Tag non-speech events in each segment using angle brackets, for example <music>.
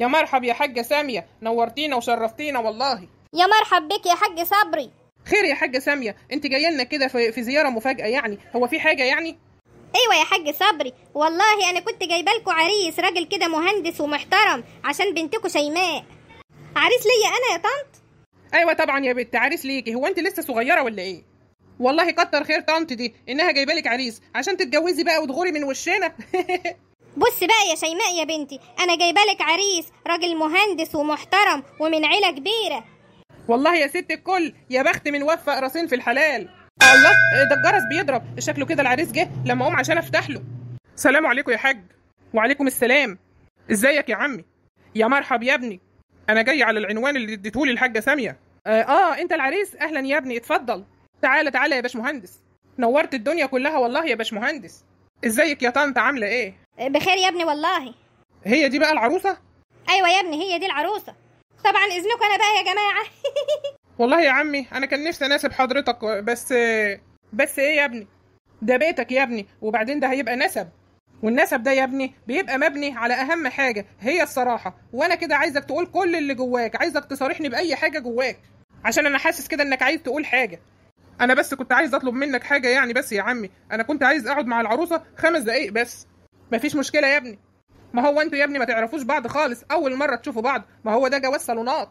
يا مرحب يا حاجة سامية نورتينا وشرفتينا والله. يا مرحب بك يا حاج صبري. خير يا حاجة سامية انت جاية لنا كده في, في زيارة مفاجأة يعني هو في حاجة يعني؟ أيوه يا حاج صبري والله أنا كنت جايبة لكم عريس راجل كده مهندس ومحترم عشان بنتكم شيماء. عريس ليا أنا يا طنط؟ أيوه طبعا يا بنت عريس ليكي هو انت لسه صغيرة ولا إيه؟ والله كتر خير طنط دي إنها جايبة لك عريس عشان تتجوزي بقى وتغوري من وشنا. <laughs> بص بقى يا شيماء يا بنتي أنا جايبة لك عريس راجل مهندس ومحترم ومن عيلة كبيرة. والله يا ست الكل يا بخت من وفق راسين في الحلال. الله ده الجرس بيضرب شكله كده العريس جه لما أقوم عشان أفتح له. سلام عليكم يا حاج وعليكم السلام. إزيك يا عمي؟ يا مرحب يا ابني. أنا جاي على العنوان اللي اديتهولي الحاجة سامية. آه, آه أنت العريس؟ أهلا يا ابني اتفضل. تعالى تعالى يا باشمهندس. نورت الدنيا كلها والله يا باشمهندس. إزيك يا طنط عاملة إيه؟ بخير يا ابني والله. هي دي بقى العروسة؟ أيوه يا ابني هي دي العروسة. طبعا إذنكم أنا بقى يا جماعة. <laughs> والله يا عمي أنا كان نفسي أناسب حضرتك بس بس إيه يا ابني؟ ده بيتك يا ابني وبعدين ده هيبقى نسب. والنسب ده يا ابني بيبقى مبني على أهم حاجة هي الصراحة. وأنا كده عايزك تقول كل اللي جواك عايزك تصارحني بأي حاجة جواك. عشان أنا حاسس كده إنك عايز تقول حاجة. أنا بس كنت عايز أطلب منك حاجة يعني بس يا عمي. أنا كنت عايز أقعد مع العروسة خمس دقايق بس. مفيش مشكلة يا ابني. ما هو أنتوا يا ابني ما تعرفوش بعض خالص. أول مرة تشوفوا بعض. ما هو ده جواز صالونات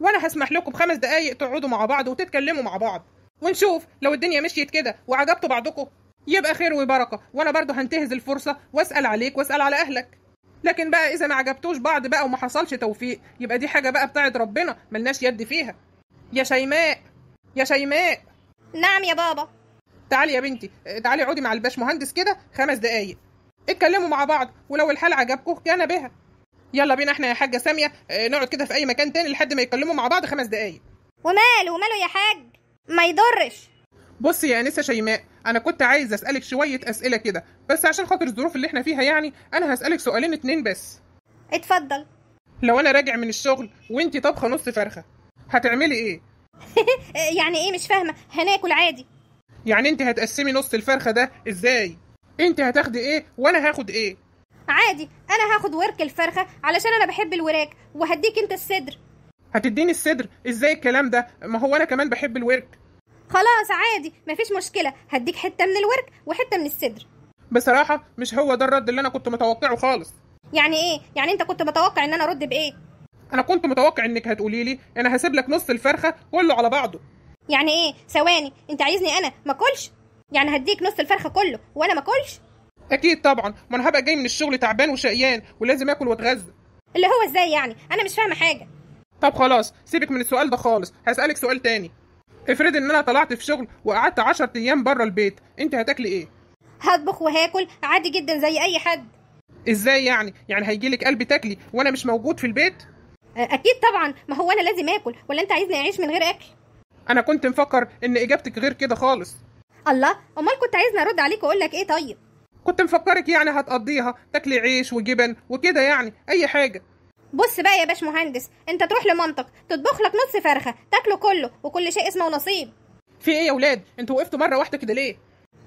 وأنا هسمح لكم بخمس دقايق تقعدوا مع بعض وتتكلموا مع بعض. ونشوف لو الدنيا مشيت كده وعجبتوا بعضكم. يبقى خير وبركة. وأنا برضه هنتهز الفرصة وأسأل عليك وأسأل على أهلك. لكن بقى إذا ما عجبتوش بعض بقى وما حصلش توفيق يبقى دي حاجة بقى بتاعت ربنا ملناش يد فيها. يا شيماء. يا شيماء. نعم يا بابا. تعالي يا بنتي. تعالي اقعدي مع الباشمهندس كده خمس دقايق. اتكلموا مع بعض ولو الحال عجبكم كان بها. يلا بينا إحنا يا حاجة سامية آه، نقعد كده في أي مكان تاني لحد ما يتكلموا مع بعض خمس دقايق. وماله وماله يا حاج؟ ما يضرش. بصي يا انسه شيماء أنا كنت عايز أسألك شوية أسئلة كده بس عشان خاطر الظروف اللي إحنا فيها يعني أنا هسألك سؤالين اتنين بس. اتفضل. لو أنا راجع من الشغل وإنتي طبخه نص فرخة هتعملي إيه؟ <laughs> يعني إيه؟ مش فاهمة. هناكل عادي. يعني انت هتقسمي نص الفرخة ده إزاي؟ انت هتاخدي إيه وأنا هاخد إيه؟ عادي أنا هاخد ورك الفرخة علشان أنا بحب الوراك وهديك انت الصدر. هتديني الصدر؟ إزاي الكلام ده؟ ما هو أنا كمان بحب الورك. خلاص عادي مفيش مشكلة. هديك حتة من الورك وحتة من الصدر. بصراحة مش هو ده الرد اللي أنا كنت متوقعه خالص. يعني إيه؟ يعني انت كنت متوقع ان أنا ارد بإيه؟ أنا كنت متوقع انك هتقولي لي أنا هسيب لك نص الفرخة كله على بعضه. يعني إيه؟ ثواني انت عايزني أنا؟ ما اكلش؟ يعني هديك نص الفرخة كله وأنا ما أكلش؟ أكيد طبعا. ما أنا هبقى جاي من الشغل تعبان وشقيان ولازم آكل وأتغذى. اللي هو إزاي يعني؟ أنا مش فاهمة حاجة. طب خلاص سيبك من السؤال ده خالص. هسألك سؤال تاني. افرض إن أنا طلعت في شغل وقعدت 10 أيام بره البيت أنت هتاكلي إيه؟ هطبخ وهاكل عادي جدا زي أي حد. إزاي يعني؟ يعني هيجيلك قلب تاكلي وأنا مش موجود في البيت؟ أكيد طبعا. ما هو أنا لازم آكل. ولا أنت عايزني أعيش من غير أكل؟ أنا كنت مفكر إن إجابتك غير كده خالص. الله أمال كنت عايزني أرد عليك وأقول لك إيه طيب؟ كنت مفكرك يعني هتقضيها تاكلي عيش وجبن وكده يعني أي حاجة. بص بقى يا باش مهندس أنت تروح لمامتك تطبخ لك نص فرخة تاكله كله وكل شيء اسمه نصيب. في إيه يا ولاد؟ أنتوا وقفتوا مرة واحدة كده ليه؟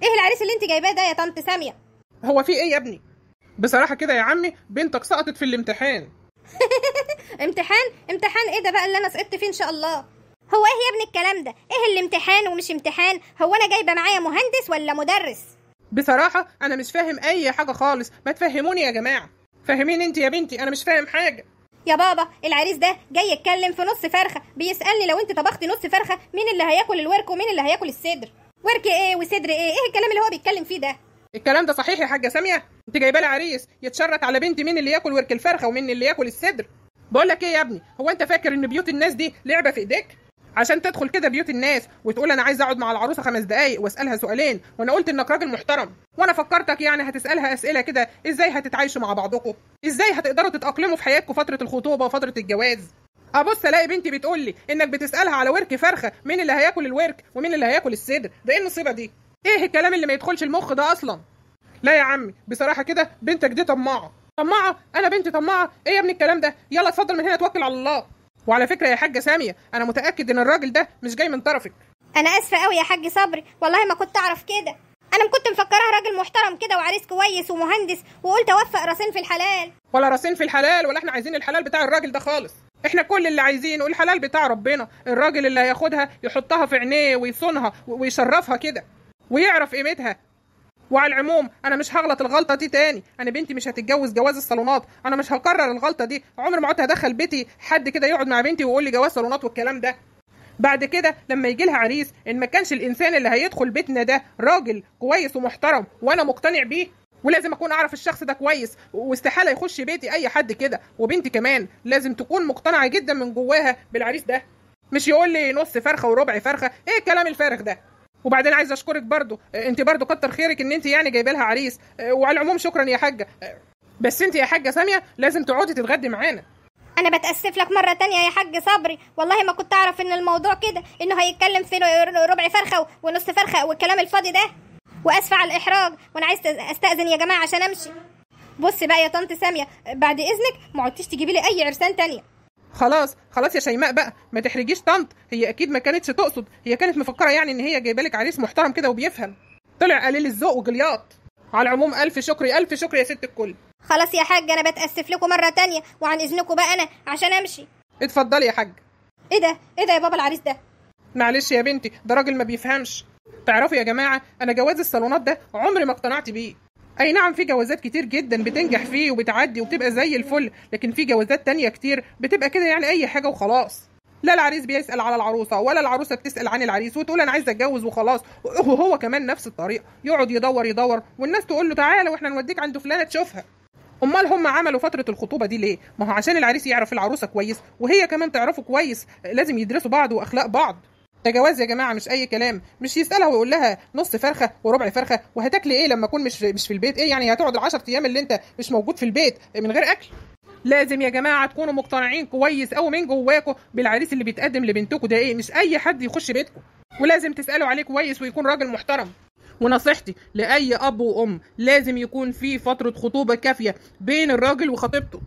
إيه العريس اللي أنت جايباه ده يا طنط سامية؟ هو في إيه يا ابني؟ بصراحة كده يا عمي بنتك سقطت في الامتحان. <laughs> امتحان؟ امتحان إيه ده بقى اللي أنا سقطت فيه إن شاء الله؟ هو إيه يا ابني الكلام ده؟ إيه الامتحان ومش امتحان؟ هو أنا جايبة معايا مهندس ولا مدرس؟ بصراحة أنا مش فاهم أي حاجة خالص. ما تفهموني يا جماعة. فهميني أنت يا بنتي أنا مش فاهم حاجة. يا بابا العريس ده جاي يتكلم في نص فرخة. بيسألني لو أنت طبختي نص فرخة مين اللي هياكل الورك ومين اللي هياكل الصدر؟ ورك إيه وصدر إيه؟ إيه الكلام اللي هو بيتكلم فيه ده؟ الكلام ده صحيح يا حاجة سامية؟ أنت جايبه لي عريس يتشرط على بنتي مين اللي ياكل ورك الفرخة ومين اللي ياكل الصدر. بقول لك إيه يا ابني؟ هو أنت فاكر إن بيوت الناس دي لعبة في إيديك؟ عشان تدخل كده بيوت الناس وتقول أنا عايز أقعد مع العروسة خمس دقايق وأسألها سؤالين وأنا قلت إنك راجل محترم وأنا فكرتك يعني هتسألها أسئلة كده إزاي هتتعايشوا مع بعضكم؟ إزاي هتقدروا تتأقلموا في حياتكم فترة الخطوبة وفترة الجواز؟ أبص ألاقي بنتي بتقول لي إنك بتسألها على ورك فرخة مين اللي هياكل الورك ومين اللي هياكل الصدر؟ ده إيه النصيبه دي؟ إيه الكلام اللي ما يدخلش المخ ده أصلا؟ لا يا عمي بصراحة كده بنتك دي طماعة. طماعة؟ أنا بنتي طماعة؟ إيه يا ابني الكلام ده؟ يلا اتفضل من هنا توكل على الله. وعلى فكرة يا حاجة سامية أنا متأكد إن الراجل ده مش جاي من طرفك. أنا آسفة قوي يا حاج صبري والله ما كنت أعرف كده. أنا كنت مفكراه راجل محترم كده وعريس كويس ومهندس وقلت أوفق راسين في الحلال. ولا راسين في الحلال ولا إحنا عايزين الحلال بتاع الراجل ده خالص. إحنا كل اللي عايزينه الحلال بتاع ربنا. الراجل اللي هياخدها يحطها في عينيه ويصونها ويشرفها كده. ويعرف قيمتها. وعلى العموم أنا مش هغلط الغلطة دي تاني. أنا بنتي مش هتتجوز جواز الصالونات. أنا مش هكرر الغلطة دي. عمر ما عدت هدخل بيتي حد كده يقعد مع بنتي ويقول لي جواز صالونات والكلام ده. بعد كده لما يجي لها عريس إن ما كانش الإنسان اللي هيدخل بيتنا ده راجل كويس ومحترم وأنا مقتنع بيه. ولازم أكون أعرف الشخص ده كويس. واستحالة يخش بيتي أي حد كده. وبنتي كمان. لازم تكون مقتنعة جدا من جواها بالعريس ده. مش يقول لي نص فرخة وربع فرخة. إيه الكلام الفارغ ده؟ وبعدين عايز أشكرك برضو. أنت برضو كتر خيرك إن أنت يعني جايبة لها عريس. وعلى العموم شكرا يا حاجة. بس أنت يا حاجة سامية لازم تقعدي تتغدي معانا. أنا بتأسف لك مرة تانية يا حاج صبري. والله ما كنت أعرف إن الموضوع كده إنه هيتكلم في ربع فرخة ونص فرخة والكلام الفاضي ده. وأسفة على الإحراج. وأنا عايز أستأذن يا جماعة عشان أمشي. بص بقى يا طنط سامية بعد إذنك ما عدتيش تجيبي لي أي عرسان تانية. خلاص خلاص يا شيماء بقى ما تحرجيش طنط. هي أكيد ما كانتش تقصد هي كانت مفكرة يعني إن هي جايبة لك عريس محترم كده وبيفهم. طلع قليل الذوق وجلياط. على العموم ألف شكر ألف شكر يا ست الكل. خلاص يا حاج أنا بتأسف لكم مرة تانية وعن إذنكم بقى أنا عشان أمشي. اتفضلي يا حاج. إيه ده؟ إيه ده يا بابا العريس ده؟ معلش يا بنتي ده راجل ما بيفهمش. تعرفوا يا جماعة أنا جواز الصالونات ده عمري ما اقتنعت بيه. أي نعم في جوازات كتير جدا بتنجح فيه وبتعدي وبتبقى زي الفل لكن في جوازات تانية كتير بتبقى كده يعني أي حاجة وخلاص. لا العريس بيسأل على العروسة ولا العروسة بتسأل عن العريس وتقول أنا عايزة أتجوز وخلاص. وهو كمان نفس الطريقة يقعد يدور يدور والناس تقول له تعالى وإحنا نوديك عند فلانة تشوفها. أمال هم عملوا فترة الخطوبة دي ليه؟ ما هو عشان العريس يعرف العروسة كويس وهي كمان تعرفه كويس لازم يدرسوا بعض وأخلاق بعض. ده جواز يا جماعة مش أي كلام. مش يسألها ويقول لها نص فرخة وربع فرخة وهتاكلي إيه لما اكون مش مش في البيت؟ إيه يعني هتقعد ال10 أيام اللي أنت مش موجود في البيت من غير أكل؟ لازم يا جماعة تكونوا مقتنعين كويس قوي من جواكم بالعريس اللي بيتقدم لبنتكم ده إيه؟ مش أي حد يخش بيتكم ولازم تسألوا عليه كويس ويكون راجل محترم. ونصيحتي لأي أب وأم لازم يكون في فترة خطوبة كافية بين الراجل وخطيبته.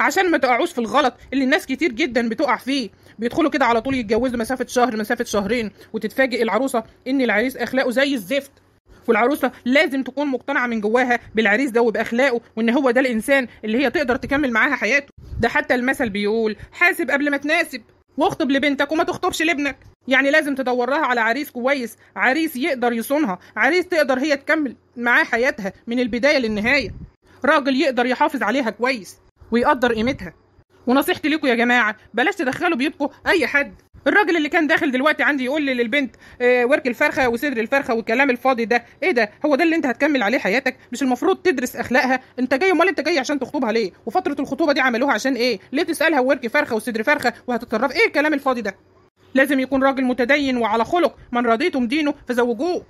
عشان ما تقعوش في الغلط اللي الناس كتير جدا بتقع فيه. بيدخلوا كده على طول يتجوزوا مسافة شهر مسافة شهرين وتتفاجئ العروسة إن العريس أخلاقه زي الزفت. والعروسة لازم تكون مقتنعة من جواها بالعريس ده وبأخلاقه وإن هو ده الإنسان اللي هي تقدر تكمل معاها حياته. ده حتى المثل بيقول حاسب قبل ما تناسب واخطب لبنتك وما تخطبش لابنك. يعني لازم تدور لها على عريس كويس عريس يقدر يصونها عريس تقدر هي تكمل معاه حياتها من البداية للنهاية. راجل يقدر يحافظ عليها كويس ويقدر قيمتها. ونصيحتي لكم يا جماعة بلاش تدخلوا بيوتكم أي حد. الراجل اللي كان داخل دلوقتي عندي يقول لي للبنت آه ورك الفرخة وصدر الفرخة والكلام الفاضي ده. إيه ده؟ هو ده اللي أنت هتكمل عليه حياتك؟ مش المفروض تدرس أخلاقها؟ أنت جاي أمال أنت جاي عشان تخطبها ليه؟ وفترة الخطوبة دي عملوها عشان إيه؟ ليه تسألها ورك فرخة وصدر فرخة وهتتصرف؟ إيه الكلام الفاضي ده؟ لازم يكون راجل متدين وعلى خلق من رضيتم دينه فزوجوه.